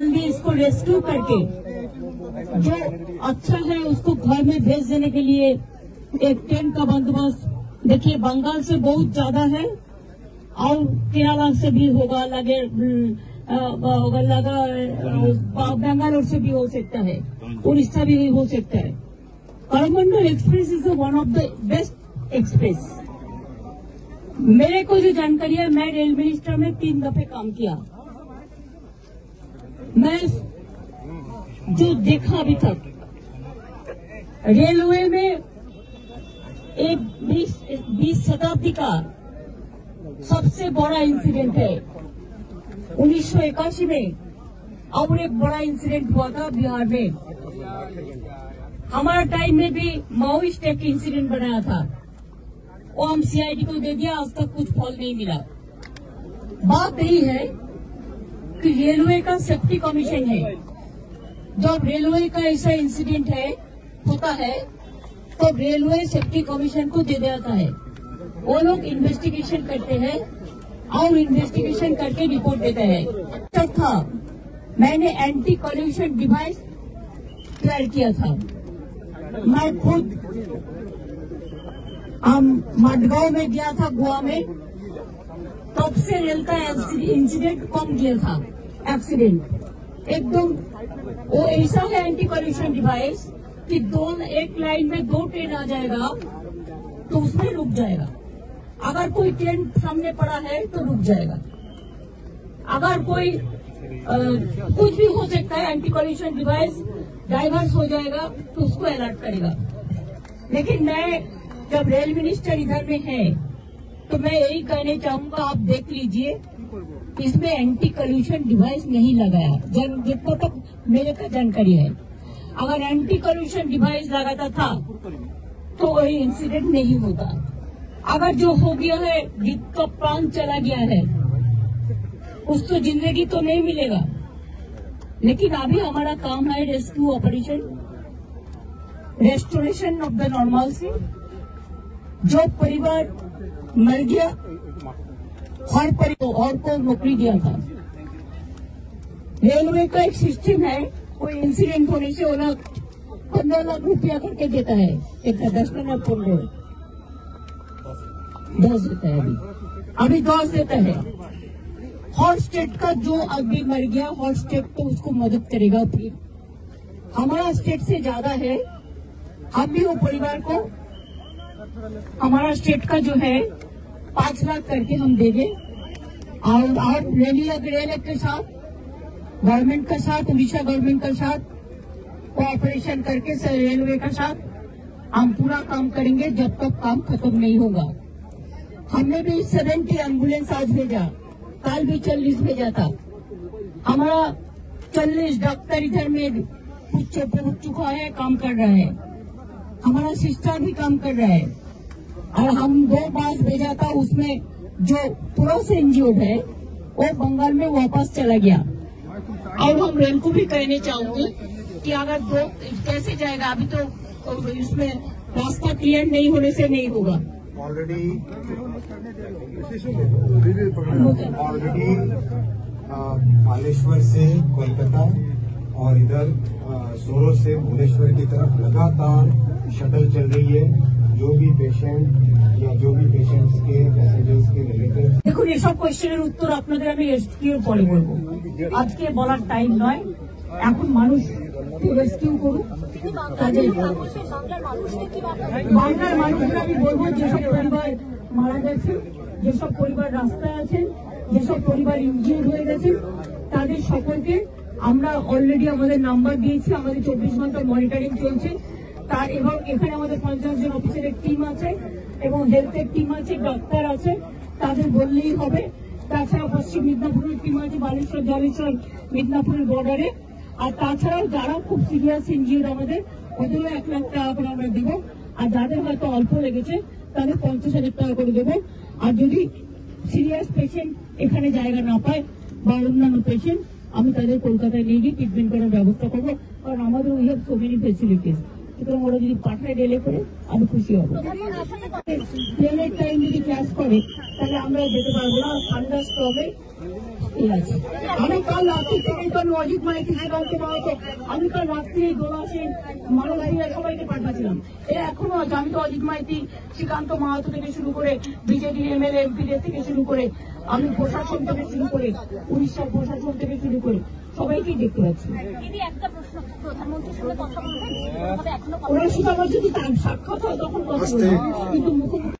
भी इसको रेस्क्यू करके जो अच्छा है उसको घर में भेज देने के लिए एक टेंट का बंदोबस्त। देखिए बंगाल से बहुत ज़्यादा है और केरला से भी होगा लगे हम्म, होगा लगा अ, से भी हो सकता है उड़ीसा भी हो सकता है। Coromandel express is one of the best express मेरे को जो जानकारी है मैं रेल मिनिस्टर में तीन दफे काम किया। मैं जो देखा अभी तक, रेलवे में एक बीस शताब्दी का सबसे बड़ा इंसिडेंट है। उन्नीस सौ इक्यासी में और एक बड़ा इंसिडेंट हुआ था बिहार में। हमारा टाइम में भी माओइस्ट एक इंसिडेंट बनाया था। वो हम सीआईडी को दे दिया, आज तक कुछ फल नहीं मिला। बात यही है कि रेलवे का सेफ्टी कमीशन है। जब रेलवे का ऐसा इंसिडेंट है, होता है तो रेलवे सेफ्टी कमीशन को दे देता है। वो लोग इन्वेस्टिगेशन करते हैं, और इन्वेस्टिगेशन करके रिपोर्ट देते हैं। तब था मैंने एंटी कॉल्यूशन डिवाइस तैयार किया था। मैं खुद मडगांव में गया था, गोवा में। तब से रेल का इंसिडेंट कम किया था एक्सीडेंट एकदम वो ऐसा है एंटी कॉल्यूशन डिवाइस कि दो एक लाइन में दो ट्रेन आ जाएगा तो उसमें रुक जाएगा। अगर कोई ट्रेन सामने पड़ा है तो रुक जाएगा। अगर कोई अ, कुछ भी हो सकता है एंटी कॉल्यूशन डिवाइस डाइवर्स हो जाएगा तो उसको अलर्ट करेगा। लेकिन मैं जब रेल मिनिस्टर इधर में है तो मैं यही कहने चाहूँगा, आप देख लीजिए, इसमें एंटी कल्यूशन डिवाइस नहीं लगाया। जन, जितना तक मेरे का जानकारी है, अगर एंटी कल्यूशन डिवाइस लगाता था तो वही इंसिडेंट नहीं होता। अगर जो हो गया है जिसका प्राण चला गया है उसको ज़िंदगी तो नहीं मिलेगा। लेकिन अभी हमारा काम है rescue operation restoration of the normalcy जो परिवार मर गया, हर परिवार और को नौकरी दिया था। रेलवे का एक सिस्टम है, कोई इंसिडेंट होने से लोग पंद्रह लाख रुपया करके देता है। एक दस मिनट पंद्रह दस देता है अभी। अभी दस देता है। हॉट स्टेट का जो अभी मर गया हॉट स्टेट तो उसको मदद करेगा फिर। हमारा स्टेट से ज़्यादा है। हम भी वो परिवार को हमारा स्टेट का जो है, पाँच लाख करके हम देंगे और और रेलवे रेलवे के साथ गवर्नमेंट के साथ, उड़ीसा गवर्नमेंट के साथ कोऑपरेशन करके रेलवे के साथ, हम पूरा काम करेंगे जब तक काम खत्म नहीं होगा। हमने भी सेवेंटी एंबुलेंस आज भेजा, कल भी चालीस भेजा था। हमारा चालीस डॉक्टर इधर में पहुँच चुका है, काम कर रहा है। हमारा सिस्टर भी काम कर रहा है। और हम दो बार भेजा था, उसमें जो पूरा से इंज्योर्ड है, वो बंगाल में वापस चला गया। और हम रेल को भी कहने चाहूँगी कि अगर दो, कैसे जाएगा? अभी तो इसमें रास्ता क्लियर नहीं होने से नहीं होगा। ऑलरेडी ऑलरेडी बालेश्वर से कोलकाता और इधर सूरत से भुवनेश्वर की तरफ़ लगातार शटल चल रही है। जो भी पेशेंट या जो भी पेशेंट्स के पैसेंजर्स के रिलेटेड দেখুন এসব কোয়েশ্চেনের উত্তর আপনাদের আমি রেস্কিউর পরে বলবো আজকে বলার টাইম নয় এখন মানুষ রেস্কিউ করুক কাজে বাংলার মানুষরা আমি বলবো যেসব পরিবার মারা গেছে যেসব পরিবার রাস্তায় আছেন যেসব পরিবার ইনজিওর হয়ে গেছে তাদের সকলকে আমরা অলরেডি আমাদের নাম্বার দিয়েছি আমাদের চব্বিশ ঘন্টা মনিটরিং চলছে তার এবং এখানে আমাদের পঞ্চাশ জন অফিসারের টিম আছে এবং হেলথের টিম আছে ডাক্তার আছে। তাদের বললেই হবে। তাছাড়া পশ্চিম মিদনাপুরের টিম আছে বালেশ্বর জলেশ্বর মিদনাপুরের বর্ডারে আর তাছাড়াও যারা খুব সিরিয়াস ইঞ্জিওর আমাদের, ওদেরও এক লাখ টাকা করে আমরা দেবো। আর যাদের হয়তো অল্প লেগেছে, তাদের পঞ্চাশ হাজার টাকা করে দেবো। আর যদি সিরিয়াস পেশেন্ট এখানে জায়গা না পায় বা অন্যান্য পেশেন্ট আমি তাদের কলকাতায় নিয়ে গিয়ে ট্রিটমেন্ট করার ব্যবস্থা করব। কারণ আমাদের we have so many facilities ওরা যদি পাঠায় আমি খুশি হব। টাইম যদি করে, তাহলে আমরা যেতে পারব না আমি কাল রাত্রি থেকে তো অজিত মাহাতো আমি কাল রাত্রি সবাইকে পাঠাচ্ছিলাম। এ এখনও আছে, আমি তো অজিত মাইতি, শ্রীকান্ত মাহাতো থেকে শুরু করে বিজেডি, এমএলএ, এমপিদের থেকে শুরু করে, আমি প্রশাসন থেকে শুরু করে, উড়িষ্যার প্রশাসন থেকে শুরু করে, সবাইকেই দেখতে পাচ্ছি। ওরা শুধু আমার যদি তার সাক্ষাৎ হয় তখন কথা বলবো কিন্তু মুখোমুখি